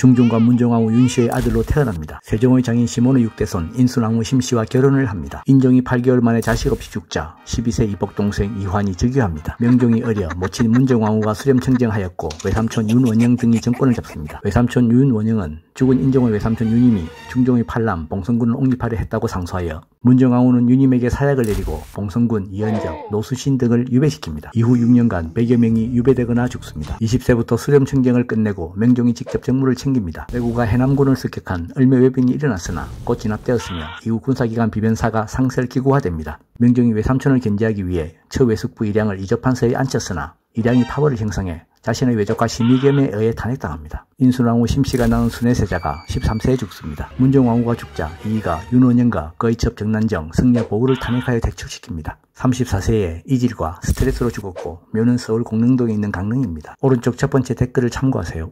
중종과 문정왕후 윤씨의 아들로 태어납니다. 세종의 장인 시몬의 육대손 인순왕후 심씨와 결혼을 합니다. 인종이 8개월 만에 자식 없이 죽자 12세 이복 동생 이환이 즉위합니다. 명종이 어려 모친 문정왕후가 수렴청정하였고 외삼촌 윤원영 등이 정권을 잡습니다. 외삼촌 윤원영은 죽은 인종의 외삼촌 윤임이 중종의 팔남 봉성군을 옹립하려 했다고 상소하여 문정왕후는 윤임에게 사약을 내리고 봉성군, 이현적, 노수신 등을 유배시킵니다. 이후 6년간 100여 명이 유배되거나 죽습니다. 20세부터 수렴청정을 끝내고 명종이 직접 정무를 챙깁니다. 왜구가 해남군을 습격한 을매 외병이 일어났으나 곧 진압되었으며 이후 군사기관 비변사가 상설 기구화됩니다. 명종이 외삼촌을 견제하기 위해 처외숙부 일양을 이조판서에 앉혔으나 일양이 파벌을 형성해 자신의 외적과 심의겸에 의해 탄핵당합니다. 인순왕후 심씨가 낳은 순애세자가 13세에 죽습니다. 문정왕후가 죽자 이이가 윤원영과 그의 첩 정난정, 승려 보우를 탄핵하여 대축시킵니다. 34세에 이질과 스트레스로 죽었고 묘는 서울 공릉동에 있는 강릉입니다. 오른쪽 첫 번째 댓글을 참고하세요.